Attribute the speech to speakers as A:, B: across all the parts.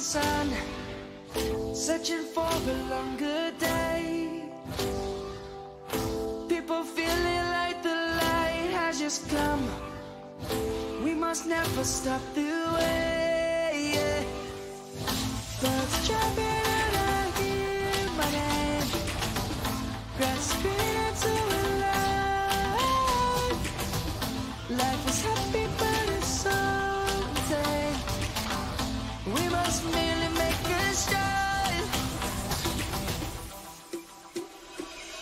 A: sun Searching for a longer day People feeling like the light has just come We must never stop the way yeah. Birds jumping and I hear
B: my name Grasping into life Life is happy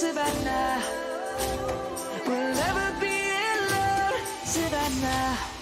C: Savannah,
D: we'll never be alone,
C: Savannah.